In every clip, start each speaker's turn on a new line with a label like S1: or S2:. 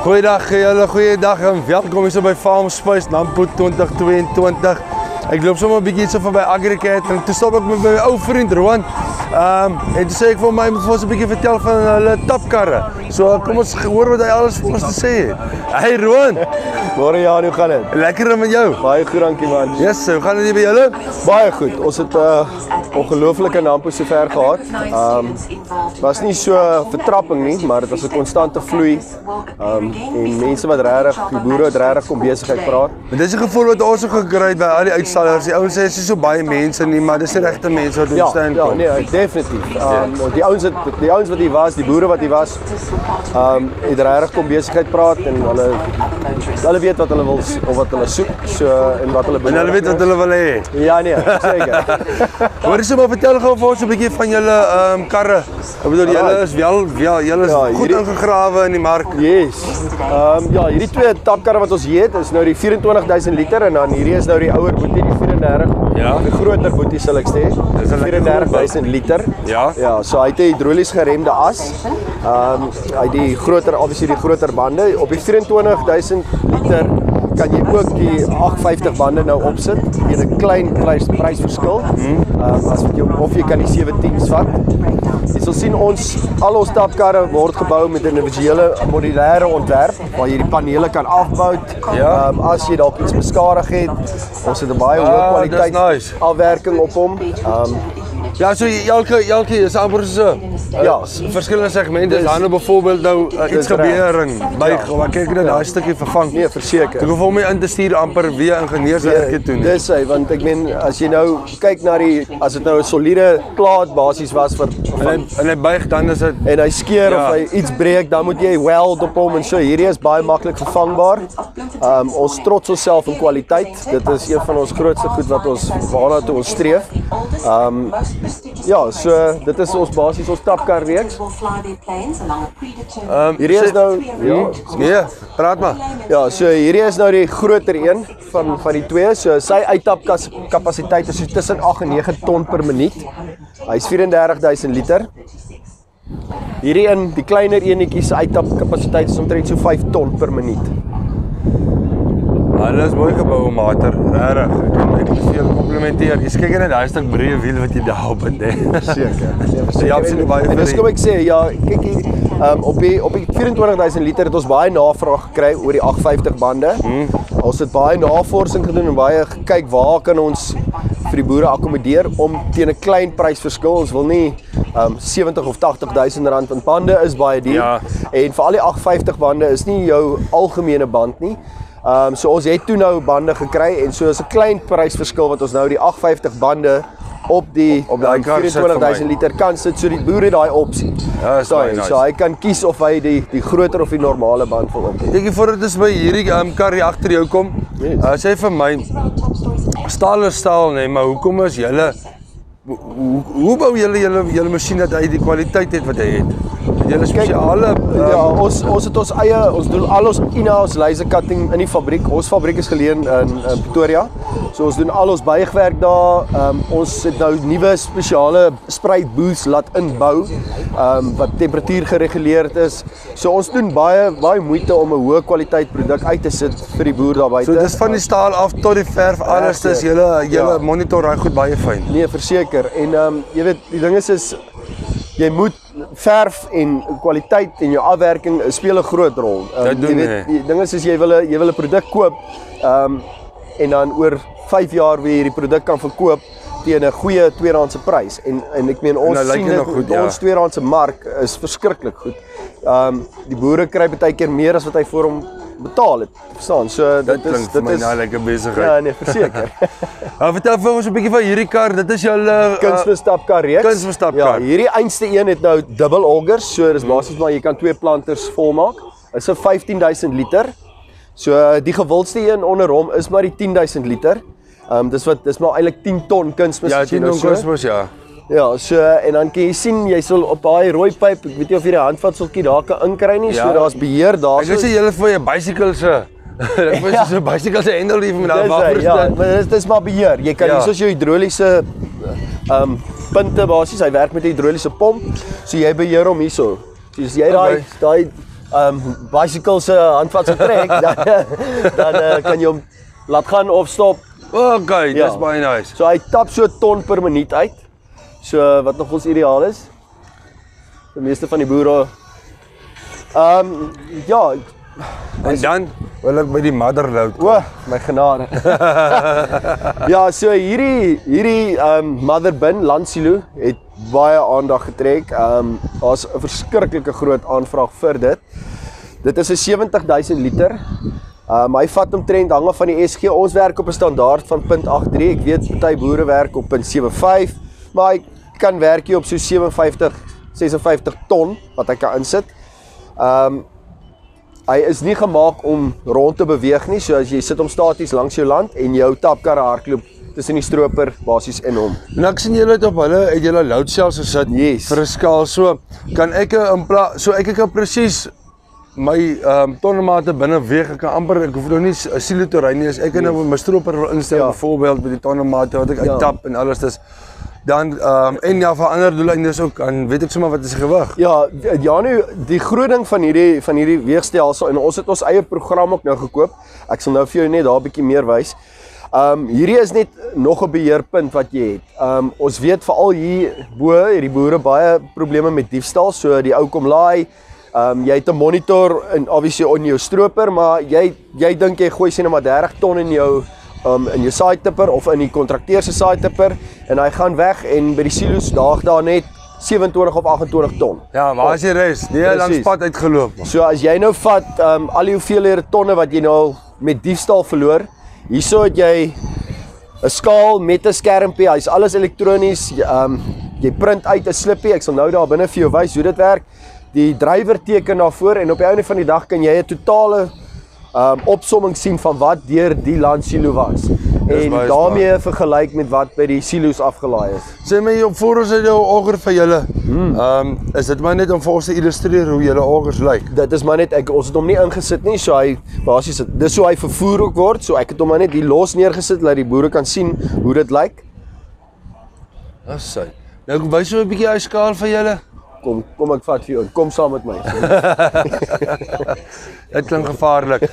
S1: Goeiedag goeiedag en welkom hier by Farm Space Nampo 2022. Ek loop sommer 'n bietjie so van by Agricat en toe stop ek met my ou vriend. Ehm um, en toe sê ek vir hom hy moet vir ons 'n bietjie vertel van hulle tapkarre. So kom ons hoor wat hy alles vir ons te sê het. Hey Roan,
S2: Môre ja, hoe gaan dit?
S1: lekker met jou.
S2: Baie goed, dankie man.
S1: Yes, hoe gaan dit by julle?
S2: Baie goed. Ons het 'n uh, ongelooflike nampo sover gehad. Ehm um, was nie so vertrapping nie, maar dit was 'n konstante vloei. Ehm um, en mense wat regtig, die boere wat regtig kom besigheid praat.
S1: Maar dis 'n gevoel wat ons ook gekry het by al die uitstallers. Die ouens sê dis so baie mense nie, maar dis die regte mense wat
S2: Ja,
S1: ons staan
S2: ja,
S1: kom.
S2: nee, definitief. Ehm um, die ouens wat die ouens wat hier was, die boere wat hier was, ehm um, het regtig kom besigheid praat en hulle hulle weet wat hulle wil of wat hulle soek, so en wat hulle
S1: En hulle weet wat hulle wil hê.
S2: Ja nee, seker.
S1: Hoor eens maar vertel gou vir ons 'n bietjie van julle ehm um, karre. Ek bedoel julle is wel wel julle is
S2: Ja,
S1: goed
S2: hierdie-
S1: ingegrawe in die mark.
S2: Yes. Ehm um, ja, hierdie twee tapkarre wat ons hier het, is nou die 24000 liter en dan hierdie is nou die ouer boetie die 34.
S1: Ja.
S2: Die groter boetie sal ek sê.
S1: Dis 'n lekker
S2: 34000 liter.
S1: Ja.
S2: Ja, so hy het 'n hidrolies geremde as. Ehm um, hy het die groter obviously die groter bande op die 24000 liter kan jy ook die 850 bande nou opsit teen 'n klein prys prysverskil. Ehm um, as wat of jy kan die 17s vat. Jy sal sien ons al ons tapkarre word gebou met individuele modulêre ontwerp waar jy die panele kan afbou.
S1: Ja.
S2: Ehm as jy dalk iets beskadig het, ons het 'n baie hoë
S1: Ah,
S2: kwaliteit
S1: nice.
S2: afwerking op hom. Ehm
S1: Ja, so elke elke is amper so.
S2: Ja.
S1: verskillende segmente. Dis dan nou byvoorbeeld nou uh, iets
S2: Dis
S1: gebeur en by
S2: Ja.
S1: maar kyk net daai stukkie vervang.
S2: nee, verseker.
S1: Ek hoef hom nie in te stuur amper weer ingenieurswerk doen. nie.
S2: Dis hy want ek meen as jy nou kyk na die as dit nou 'n soliede klaad basis was vir
S1: En hy en hy buig dan is dit
S2: en hy skeer
S1: Ja.
S2: of hy iets breek, dan moet jy weld op hom en so. Hierdie is baie maklik vervangbaar. Um ons trots onsself in kwaliteit. Dit is een van ons grootste goed wat ons waarna toe ons streef. Um ja, so dit is ons basies ons tapkar reeks.
S1: ehm
S2: Hierdie is nou ja,
S1: Nee, praat maar.
S2: Ja, so hierdie is nou die groter een van van die twee. So sy uittap kapasiteit is so tussen 8 en 9 ton per minuut. Hy's 34000 liter. Hierdie een, die kleiner enetjie se uittap kapasiteit is omtrent so 5 ton per minuut.
S1: Hulle is mooi gebou mater, regtig. Ek kan wil vir julle komplimenteer. Jy kyk net daai stuk breë wiel wat jy daar op het, hè.
S2: Seker.
S1: Ja, absoluut baie
S2: En dis kom ek sê, ja, kyk hier, um, op die op die 24000 liter het ons baie navraag gekry oor die 850 bande. Hmm. Ons het baie navorsing gedoen en baie gekyk waar kan ons vir die boere akkommodeer om teen 'n klein prysverskil. Ons wil nie um 70 of 80000 rand want bande is baie duur.
S1: Ja.
S2: En vir al die 850 bande is nie jou algemene band nie. Um so ons het toe nou bande gekry en so is 'n klein prysverskil wat ons nou die 850 bande op die
S1: Op daai sit vir
S2: 24000
S1: my.
S2: liter kan sit so die boer het daai opsie.
S1: Ja,
S2: so,
S1: nice.
S2: so hy kan kies of hy die die groter of die normale band wil opsit.
S1: Kyk hier voordat ons by hierdie um, kar hier agter jou kom.
S2: Yes.
S1: Uh, sê vir my staal is staal nê, nee, maar hoekom is julle hoe, hoe bou julle julle julle masjien dat hy die kwaliteit het wat hy het? Julle spesiale uh,
S2: Ja, ons ons het ons eie ons doen al ons in-house laser cutting in die fabriek. Ons fabriek is geleë in, in Pretoria. So ons doen al ons buigwerk daar. Um, ons het nou nuwe spesiale spray booths laat inbou um, wat temperatuur gereguleerd is. So ons doen baie baie moeite om 'n hoë kwaliteit produk uit te sit vir die boer daar buite.
S1: So dis van die staal af tot die verf alles, dis
S2: Regtig.
S1: julle julle
S2: Ja.
S1: monitor hy goed baie fyn.
S2: Nee, verseker. En ehm um, jy weet, die ding is is jy moet verf en kwaliteit en jou afwerking speel 'n groot rol. Um,
S1: Dit doen
S2: jy weet,
S1: hy.
S2: die ding is is jy wil jy wil 'n produk koop ehm um, en dan oor 5 jaar weer hierdie produk kan verkoop teen 'n goeie tweedehandse prys. En en ek meen ons
S1: nou
S2: sien
S1: dit goed, ja.
S2: ons tweedehandse mark is verskriklik goed. Ehm um, die boere kry baie keer meer as wat hy vir hom betaal het. Verstaan? So
S1: Dit
S2: dit is dit is
S1: nou lekker besigheid.
S2: Ja, nee, verseker.
S1: Uh, vertel vir ons 'n bietjie van hierdie kar. Dit is julle uh,
S2: Kunsverstapkar reeks.
S1: Kunsverstapkar.
S2: Ja, hierdie einste een het nou dubbel augers, so dis basies maar jy kan twee planters volmaak. Dit is 'n 15000 liter. So die gewildste een onder hom is maar die 10000 liter. Ehm um, dis wat dis maar eintlik 10 ton kunsmis
S1: ja,
S2: as jy
S1: teen
S2: nou so.
S1: kosmos ja.
S2: Ja, so en dan kan jy sien jy sal op daai rooi pyp, ek weet nie of jy die handvatseltjie daar kan inkry nie,
S1: Ja.
S2: so daar's beheer daar.
S1: Ek sê julle vir 'n bicycle se Ek wens
S2: Ja.
S1: so 'n bicycle se hendel hier met daai
S2: Dis hy,
S1: waffers.
S2: Ja, maar dis dis maar beheer. Jy kan
S1: Ja.
S2: ja. soos jou hidroliese ehm um, punte basies, hy werk met 'n hidroliese pomp. So jy beheer hom hierso. So jy daai
S1: Okay.
S2: daai um bicycle se handvat se trek, dan dan uh, kan jy hom laat gaan of stop.
S1: Okay,
S2: Ja.
S1: dis baie nice.
S2: So hy tap so 'n ton per minuut uit. So wat nog ons ideaal is. Die meeste van die boere um ja,
S1: En dan wil ek by die mother load.
S2: o, my genade. ja, so hierdie hierdie um mother bin Landsilo het baie aandag getrek. Um daar's 'n verskriklike groot aanvraag vir dit. Dit is 'n 70000 liter. Um hy vat omtrent hang af van die SG. Ons werk op 'n standaard van 0.83. Ek weet party boere werk op 0.75, maar hy kan werk hier op so 57 56 ton wat hy kan insit. Um hy is nie gemaak om rond te beweeg nie. So as jy sit hom staties langs jou land en jou tapkar hardloop tussen die stroper basies in hom.
S1: En ek sien julle het op hulle het julle load cells gesit
S2: Yes.
S1: vir 'n skaal. So kan ek 'n so ek ek kan presies my ehm um, tonnenmate binne weeg. Ek kan amper ek hoef nou nie 'n silo te ry nie. As ek nou my stroper wil instel
S2: Ja.
S1: byvoorbeeld met die tonnenmate wat ek
S2: Ja.
S1: uittap en alles dis dan ehm um, en ja vir ander doeleindes ook dan weet ek sommer wat is die gewig.
S2: Ja, Janu, die groot ding van hierdie van hierdie weegstelsel en ons het ons eie program ook nou gekoop. Ek sal nou vir jou net daar 'n bietjie meer wys. Um hierdie is net nog 'n beheerpunt wat jy het. Um ons weet veral hier bo hierdie boere baie probleme met diefstal, so die ou kom laai. Um jy het 'n monitor en obviously on jou stroper, maar jy jy dink jy gooi sien maar 30 ton in jou um in jou saai tipper of in die kontrakteur se saai tipper en hy gaan weg en by die silo's daag daar net 27 of 28 ton.
S1: Ja, waar is die res? Nee, langs
S2: Precies.
S1: pad uitgeloop.
S2: So as jy nou vat um al die hoeveelhede tonne wat jy nou met diefstal verloor, hierso het jy 'n skaal met 'n skermpie, hy's alles elektronies. jy, Um jy print uit 'n slippie. Ek sal nou daar binne vir jou wys hoe dit werk. Die drywer teken daarvoor en op die einde van die dag kan jy 'n totale um opsomming sien van wat deur die landsilo was. En daarmee vergelyk met wat by die silo's afgelaai is.
S1: Sê my jou voor ons het jou auger vir julle. Ehm um, is dit maar net om vir ons te illustreer hoe julle augers lyk.
S2: Dit is maar net ek ons het hom nie ingesit nie, so hy basies dis hoe hy vervoer ook word. So ek het hom maar net hier los neergesit dat die boere kan sien hoe dit lyk.
S1: Dis sy. Nou wys so 'n bietjie hy skaal vir julle.
S2: Kom, kom ek vat vir jou. Kom saam met my.
S1: Dit klink gevaarlik.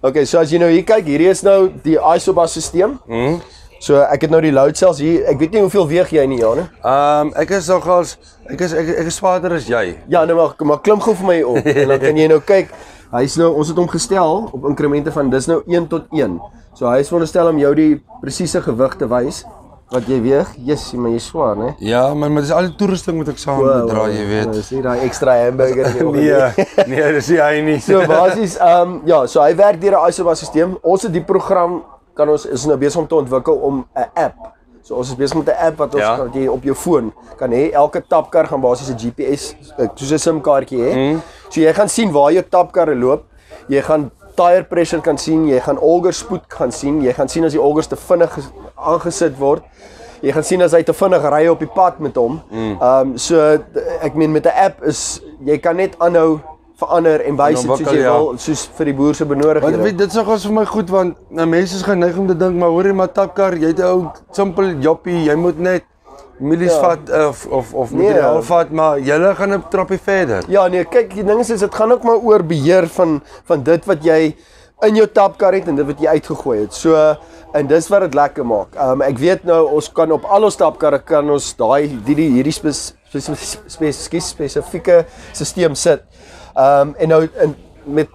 S2: Okay, so as jy nou hier kyk, hierdie is nou die isobus stelsel.
S1: Mhm.
S2: So ek het nou die load cells hier. Ek weet nie hoeveel weeg jy nie, Jane.
S1: Ehm um, ek is nogals ek is ek, ek is swaarder as jy.
S2: Ja, nou maar, maar klim gou vir my op en dan kan jy nou kyk. Hy's nou ons het hom gestel op inkremente van dis nou 1 tot 1. So hy is veronderstel om jou die presiese gewig te wys wat jy weeg. Jessie, maar jy's swaar, né?
S1: Ja, maar maar dis al die toerusting moet ek saam
S2: Wow,
S1: dra, jy weet.
S2: Dis nie daai ekstra hamburger jou
S1: Nee, nee, dis nie hy nie.
S2: So basies ehm um, ja, so hy werk deur 'n isobus stelsel. Ons het die program kan ons is nou besig om te ontwikkel om 'n app. So ons is besig met 'n app wat ons
S1: Ja.
S2: kan jy op jou foon kan hê. Elke tapkar gaan basies 'n GPS eh, soos 'n SIM-kaartjie hê.
S1: Mhm.
S2: So jy gaan sien waar jou tapkarre loop. Jy gaan tire pressure kan sien, jy gaan auger spoed kan sien, jy gaan sien as die augers te vinnig aangesit word. Jy gaan sien as hy te vinnig ry op die pad met hom.
S1: Mm.
S2: Ehm um, so ek meen met 'n app is jy kan net aanhou verander en wys dit soos jy
S1: ja.
S2: wil soos vir die boer se
S1: Want
S2: benodigdhede.
S1: weet dit is nogals vir my goed want nou mense is geneig om te dink maar hoorie maar tapkar, jy het 'n ou simpel joppie, jy moet net milies
S2: Ja.
S1: vat of of of
S2: Nee.
S1: materiaal vat, maar julle gaan 'n trappie verder.
S2: Ja nee, kyk, die ding is is dit gaan ook maar oor beheer van van dit wat jy in jou tapkar het en dit wat jy uitgegooi het. So en dis wat dit lekker maak. Um ek weet nou ons kan op al ons tapkarre kan ons daai hierdie hierdie spes- spes- spes- spesifieke stelsel sit. Um en nou in met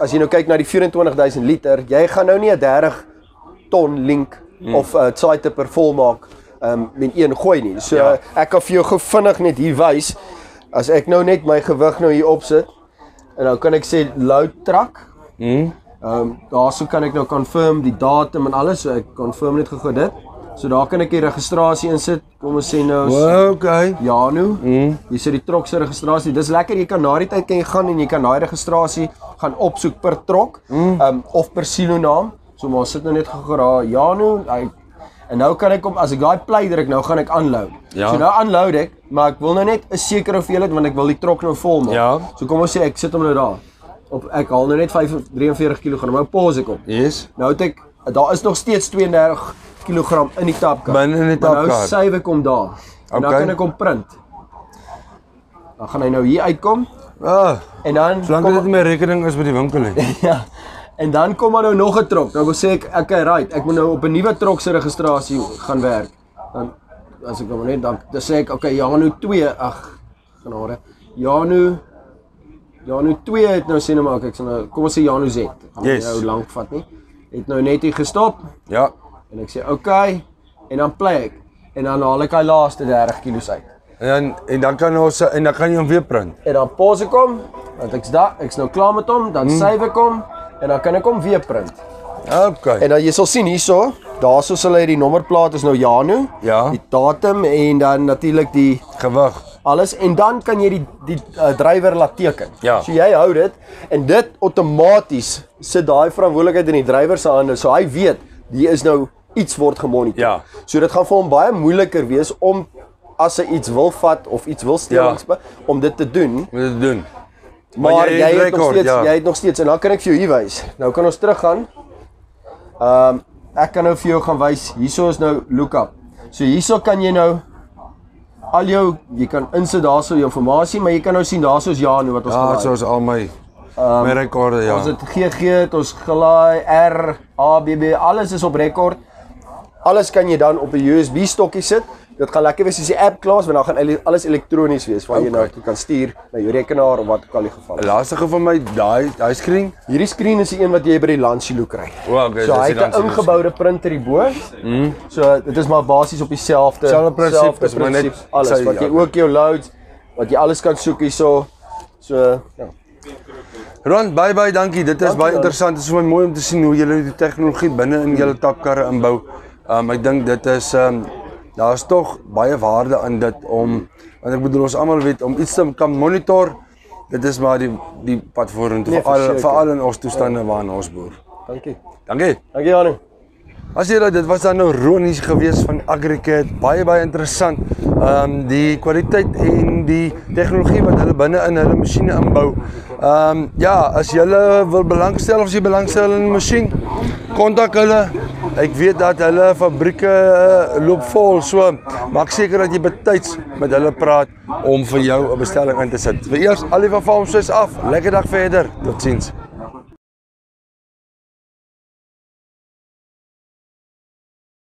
S2: as jy nou kyk na die 24000 liter, jy gaan nou nie 'n 30 ton link hmm. of 'n uh, site per vol maak um, met een gooi nie. So
S1: Ja.
S2: ek kan vir jou gou vinnig net hier wys. As ek nou net my gewig nou hier opsit en nou kan ek sê load truck.
S1: Mhm.
S2: Ehm um, daarso kan ek nou confirm die datum en alles, so ek confirm net gou dit. So daar kan ek die registrasie insit. Kom ons sê nou
S1: Wow, okay.
S2: Janu.
S1: Mhm.
S2: Jy sit die trok se registrasie. Dis lekker. Jy kan na die tyd kan jy gaan en jy kan daai registrasie gaan opsoek per trok, ehm um, of per silo naam. So maar sit nou net gou daar Janu. Hy en nou kan ek kom as ek daai play druk, nou gaan ek unload.
S1: Ja.
S2: So nou unload ek, maar ek wil nou net 'n sekere hoeveelheid want ek wil die trok nou vol maak.
S1: Ja.
S2: So kom ons sê ek sit hom nou daar. Op ek haal nou net 5 43 kg. Nou pause ek op.
S1: Yes.
S2: Nou het ek daar is nog steeds 32 kg in die tapkar.
S1: Binne in die
S2: Nou
S1: tapkar.
S2: save ek hom daar. En dan
S1: Okay.
S2: kan ek hom print. Dan gaan hy nou hier uitkom
S1: Ah,
S2: en dan
S1: solank
S2: kom,
S1: dit my rekening is by die winkel nie.
S2: ja. En dan kom maar nou nog 'n trok. Nou wil sê ek okay, right, ek moet nou op 'n nuwe trok se registrasie gaan werk. Dan as ek nou net dan, dan sê ek okay, Janu 2, ag genade. Janu Janu 2 het nou sê nou maar ek sê nou kom ons sê Janu Z. Gaan
S1: Yes.
S2: Nou lank vat nie. Het nou net hier gestop
S1: Ja.
S2: en ek sê okay en dan play ek en dan haal ek hy laaste 30 kg uit.
S1: En dan en dan kan ons en dan kan jy hom weer print.
S2: En dan pause ek hom, want ek's daar, ek's nou klaar met hom, dan hmm. save ek hom en dan kan ek hom weer print.
S1: Okay.
S2: En dan jy sal sien hierso, daarso sal hy die nommerplaat is nou Janu,
S1: Ja.
S2: die datum en dan natuurlik die
S1: gewig.
S2: Alles en dan kan jy die die uh, drywer laat teken.
S1: Ja.
S2: So jy hou dit en dit outomaties sit daai verantwoordelikheid in die drywer se hande. So hy weet, hier is nou iets word gemonitor.
S1: Ja.
S2: So dit gaan vir hom baie moeiliker wees om as hy iets wil vat of iets wil steel
S1: Ja.
S2: om dit te doen.
S1: Moet dit doen.
S2: Maar,
S1: Maar
S2: jy,
S1: jy het
S2: het nog steeds,
S1: ja.
S2: jy het nog steeds en dan kan ek vir jou hier wys. Nou kan ons teruggaan. Ehm um, ek kan nou vir jou gaan wys. Hierso is nou lookup. So hierso kan jy nou al jou jy kan insit daarso jou inligting, maar jy kan nou sien daarso is Janu wat ons
S1: Ja,
S2: gelaai.
S1: soos al my my rekorde ja.
S2: Ons het GG, het ons gelaai R, ABB, alles is op rekord. Alles kan jy dan op 'n USB stokkie sit. Dit gaan lekker wees as die app klaar is, want dan gaan ele- alles elektronies wees waar jy nou
S1: Okay.
S2: kan stuur na jou rekenaar of wat ook al die geval is.
S1: Laaste van my daai daai skerm.
S2: Hierdie skreen is die een wat jy by die Lansilo kry.
S1: O, okay,
S2: So hy het 'n ingeboude printer hierbo. Mm. So dit is maar basies op dieselfde
S1: Selfde prinsip, is maar net
S2: alles
S1: sy-
S2: wat jy
S1: ja.
S2: ook jou loads, wat jy alles kan soek hierso. So ja.
S1: Ron, baie baie dankie. Dit is
S2: Dankie,
S1: baie interessant. Dit is vir my mooi om te sien hoe julle die tegnologie binne in julle tapkarre inbou. Um ek dink dit is um daar's tog baie waarde aan dit om want ek bedoel ons almal weet om iets te kan monitor. Dit is maar die die pad vorentoe
S2: Nee,
S1: vir al
S2: verseker.
S1: veral in ons toestande waarin ons boer.
S2: Dankie.
S1: Dankie.
S2: Dankie Janu.
S1: As jy dit was dan nou Ronies gewees van Agricat, baie baie interessant. Ehm um, die kwaliteit en die tegnologie wat hulle binne in hulle masjiene inbou. Ehm um, ja, as jy wil belangstel of as jy belangstel in 'n masjien, kontak hulle. Ek weet dat hulle fabrieke uh, loop vol, so maak seker dat jy betyds met hulle praat om vir jou 'n bestelling in te sit. Vir eers al die van Farm Swiss af. Lekker dag verder. Totsiens.